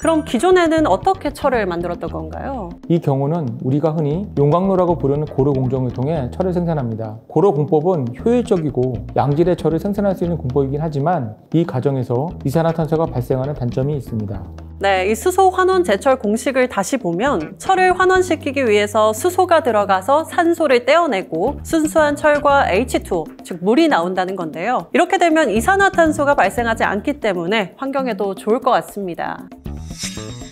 그럼 기존에는 어떻게 철을 만들었던 건가요? 이 경우는 우리가 흔히 용광로라고 부르는 고로 공정을 통해 철을 생산합니다. 고로 공법은 효율적이고 양질의 철을 생산할 수 있는 공법이긴 하지만 이 과정에서 이산화탄소가 발생하는 단점이 있습니다. 네, 이 수소 환원 제철 공식을 다시 보면 철을 환원시키기 위해서 수소가 들어가서 산소를 떼어내고 순수한 철과 H2O, 즉 물이 나온다는 건데요. 이렇게 되면 이산화탄소가 발생하지 않기 때문에 환경에도 좋을 것 같습니다. Thank you.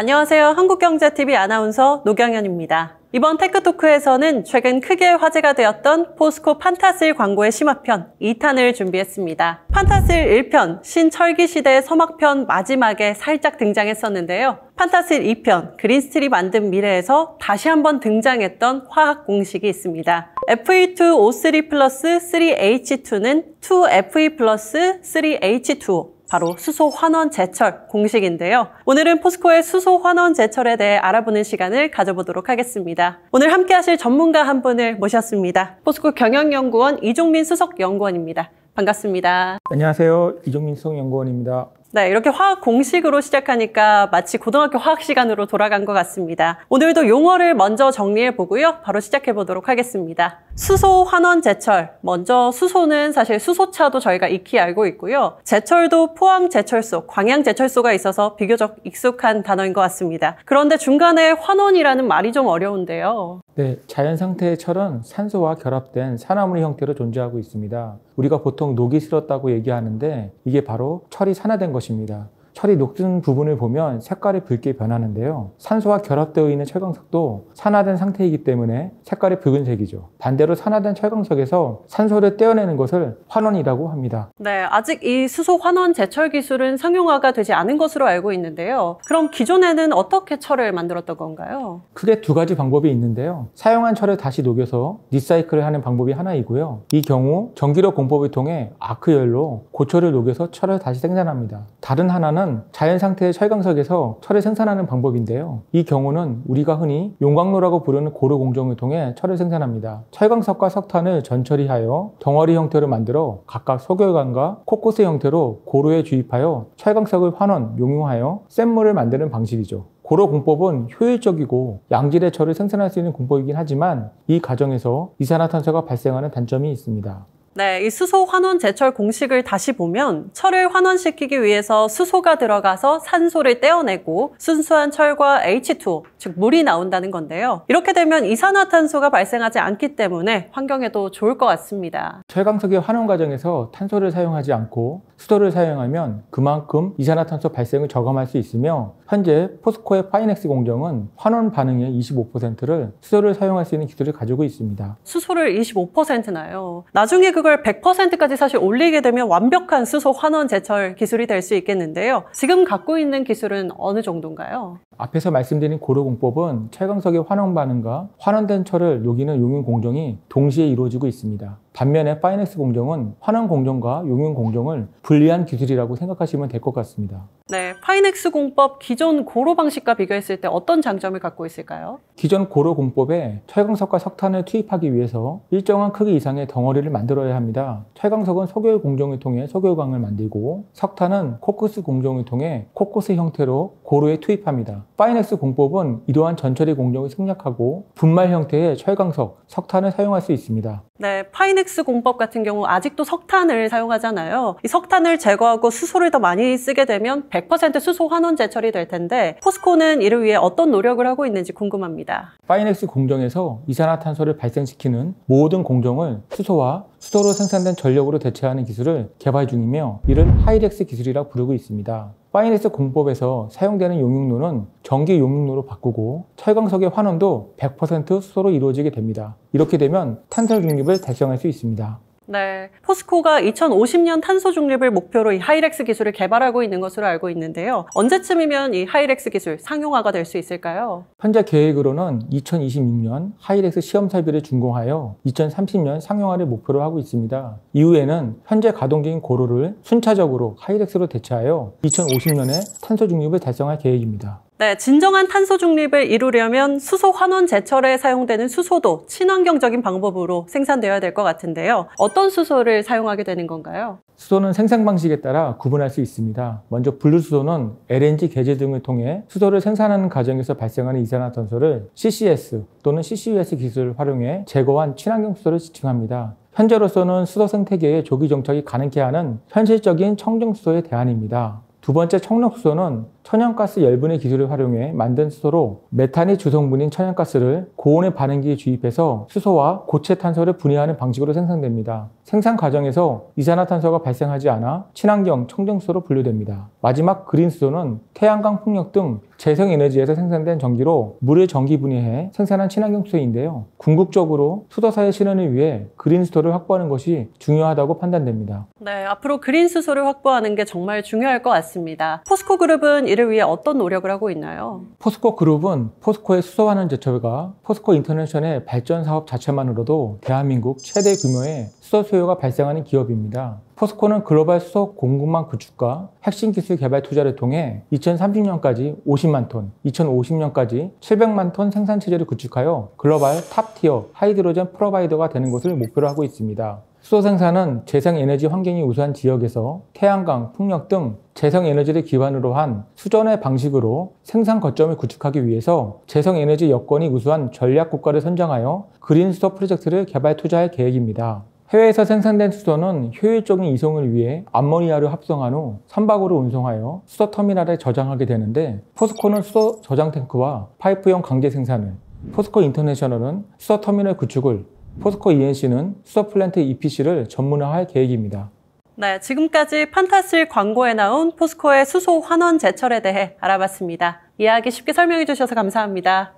안녕하세요. 한국경제TV 아나운서 노경현입니다. 이번 Tech Talk에서는 최근 크게 화제가 되었던 포스코 판타스틸 광고의 심화편 2탄을 준비했습니다. 판타스틸 1편, 신철기 시대의 서막편 마지막에 살짝 등장했었는데요. 판타스틸 2편, green steel이 만든 미래에서 다시 한번 등장했던 화학 공식이 있습니다. Fe2O3 플러스 3H2는 2Fe 플러스 3H2O 바로 수소 환원 제철 공식인데요. 오늘은 포스코의 수소 환원 제철에 대해 알아보는 시간을 가져보도록 하겠습니다. 오늘 함께 하실 전문가 한 분을 모셨습니다. 포스코 경영연구원 이종민 수석 연구원입니다. 반갑습니다. 안녕하세요. 이종민 수석 연구원입니다. 네, 이렇게 화학 공식으로 시작하니까 마치 고등학교 화학 시간으로 돌아간 것 같습니다. 오늘도 용어를 먼저 정리해 보고요. 바로 시작해 보도록 하겠습니다. 수소 환원 제철. 먼저 수소는 사실 수소차도 저희가 익히 알고 있고요. 제철도 포항 제철소, 광양 제철소가 있어서 비교적 익숙한 단어인 것 같습니다. 그런데 중간에 환원이라는 말이 좀 어려운데요. 네, 자연 상태의 철은 산소와 결합된 산화물 형태로 존재하고 있습니다. 우리가 보통 녹이 슬었다고 얘기하는데 이게 바로 철이 산화된 것입니다. 철이 녹슨 부분을 보면 색깔이 붉게 변하는데요. 산소와 결합되어 있는 철광석도 산화된 상태이기 때문에 색깔이 붉은색이죠. 반대로 산화된 철광석에서 산소를 떼어내는 것을 환원이라고 합니다. 네, 아직 이 수소 환원 제철 기술은 상용화가 되지 않은 것으로 알고 있는데요. 그럼 기존에는 어떻게 철을 만들었던 건가요? 크게 두 가지 방법이 있는데요. 사용한 철을 다시 녹여서 리사이클을 하는 방법이 하나이고요. 이 경우 전기력 공법을 통해 아크열로 고철을 녹여서 철을 다시 생산합니다. 다른 하나는 자연 상태의 철광석에서 철을 생산하는 방법인데요. 이 경우는 우리가 흔히 용광로라고 부르는 고루 공정을 통해 철을 생산합니다. 철광석과 석탄을 전처리하여 덩어리 형태로 만들어 각각 소결관과 코코스 형태로 고루에 주입하여 철광석을 환원, 용융하여 샘물을 만드는 방식이죠. 고로 공법은 효율적이고 양질의 철을 생산할 수 있는 공법이긴 하지만 이 과정에서 이산화탄소가 발생하는 단점이 있습니다. 네, 이 수소 환원 제철 공식을 다시 보면 철을 환원시키기 위해서 수소가 들어가서 산소를 떼어내고 순수한 철과 H2O, 즉 물이 나온다는 건데요. 이렇게 되면 이산화탄소가 발생하지 않기 때문에 환경에도 좋을 것 같습니다. 철광석의 환원 과정에서 탄소를 사용하지 않고 수소를 사용하면 그만큼 이산화탄소 발생을 저감할 수 있으며 현재 포스코의 파이넥스 공정은 환원 반응의 25%를 수소를 사용할 수 있는 기술을 가지고 있습니다. 수소를 25%나요. 나중에 그걸 100%까지 사실 올리게 되면 완벽한 수소 환원 제철 기술이 될 수 있겠는데요. 지금 갖고 있는 기술은 어느 정도인가요? 앞에서 말씀드린 고로 공법은 철광석의 환원 반응과 환원된 철을 녹이는 용융 공정이 동시에 이루어지고 있습니다. 반면에 파이넥스 공정은 환원 공정과 용융 공정을 분리한 기술이라고 생각하시면 될 것 같습니다. 네, 파이넥스 공법 기존 고로 방식과 비교했을 때 어떤 장점을 갖고 있을까요? 기존 고로 공법에 철광석과 석탄을 투입하기 위해서 일정한 크기 이상의 덩어리를 만들어야 합니다. 철광석은 소결 공정을 통해 소결광을 만들고 석탄은 코크스 공정을 통해 코크스 형태로 고로에 투입합니다. 파이넥스 공법은 이러한 전처리 공정을 생략하고 분말 형태의 철광석, 석탄을 사용할 수 있습니다. 네, 파이넥스 공법 같은 경우 아직도 석탄을 사용하잖아요. 이 석탄을 제거하고 수소를 더 많이 쓰게 되면 100% 수소 환원 제철이 될 텐데 포스코는 이를 위해 어떤 노력을 하고 있는지 궁금합니다. 파이넥스 공정에서 이산화탄소를 발생시키는 모든 공정을 수소와 수소로 생산된 전력으로 대체하는 기술을 개발 중이며 이를 하이렉스 기술이라 부르고 있습니다. 파이넥스 공법에서 사용되는 용융로는 전기 용융로로 바꾸고 철광석의 환원도 100% 수소로 이루어지게 됩니다. 이렇게 되면 탄소 중립을 달성할 수 있습니다. 네, 포스코가 2050년 탄소 중립을 목표로 이 하이렉스 기술을 개발하고 있는 것으로 알고 있는데요. 언제쯤이면 이 하이렉스 기술 상용화가 될 수 있을까요? 현재 계획으로는 2026년 하이렉스 시험 설비를 준공하여 2030년 상용화를 목표로 하고 있습니다. 이후에는 현재 가동 중인 고로를 순차적으로 하이렉스로 대체하여 2050년에 탄소 중립을 달성할 계획입니다. 네, 진정한 탄소 중립을 이루려면 수소 환원 제철에 사용되는 수소도 친환경적인 방법으로 생산되어야 될 것 같은데요. 어떤 수소를 사용하게 되는 건가요? 수소는 생산 방식에 따라 구분할 수 있습니다. 먼저 분류수소는 LNG 개제 등을 통해 수소를 생산하는 과정에서 발생하는 이산화탄소를 CCS 또는 CCUS 기술을 활용해 제거한 친환경 수소를 지칭합니다. 현재로서는 수소 생태계의 조기 정착이 가능케 하는 현실적인 청정수소의 대안입니다. 두 번째 청력수소는 천연가스 열분의 기술을 활용해 만든 수소로 메탄이 주성분인 천연가스를 고온의 반응기에 주입해서 수소와 고체 탄소를 분해하는 방식으로 생산됩니다. 생산 과정에서 이산화탄소가 발생하지 않아 친환경 청정수소로 분류됩니다. 마지막 그린수소는 태양광 풍력 등 재생에너지에서 생산된 전기로 물을 전기 분해해 생산한 친환경 수소인데요. 궁극적으로 수도사의 실현을 위해 그린수소를 확보하는 것이 중요하다고 판단됩니다. 네, 앞으로 그린수소를 확보하는 게 정말 중요할 것 같습니다. 포스코 그룹은 이를 위해 어떤 노력을 하고 있나요? 포스코 그룹은 포스코의 수소환원 제철과 포스코 인터내셔널의 발전 사업 자체만으로도 대한민국 최대 규모의 수소 수요가 발생하는 기업입니다. 포스코는 글로벌 수소 공급망 구축과 핵심 기술 개발 투자를 통해 2030년까지 50만 톤, 2050년까지 700만 톤 생산 체제를 구축하여 글로벌 top-tier hydrogen provider가 되는 것을 목표로 하고 있습니다. 수소 생산은 재생에너지 환경이 우수한 지역에서 태양광, 풍력 등 재생에너지를 기반으로 한 수전해 방식으로 생산 거점을 구축하기 위해서 재생에너지 여건이 우수한 전략 국가를 선정하여 그린 수소 프로젝트를 개발 투자할 계획입니다. 해외에서 생산된 수소는 효율적인 이송을 위해 암모니아를 합성한 후 선박으로 운송하여 수소 터미널에 저장하게 되는데 포스코는 수소 저장 탱크와 파이프용 강재 생산을 포스코 인터내셔널은 수소 터미널 구축을 포스코 E&C는 수소 플랜트 EPC를 전문화할 계획입니다. 네, 지금까지 판타스틸 광고에 나온 포스코의 수소 환원 제철에 대해 알아봤습니다. 알기 쉽게 설명해 주셔서 감사합니다.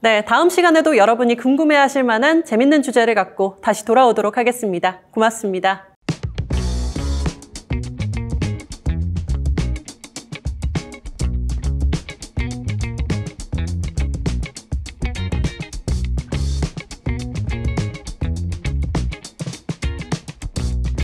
네, 다음 시간에도 여러분이 궁금해하실 만한 재밌는 주제를 갖고 다시 돌아오도록 하겠습니다. 고맙습니다.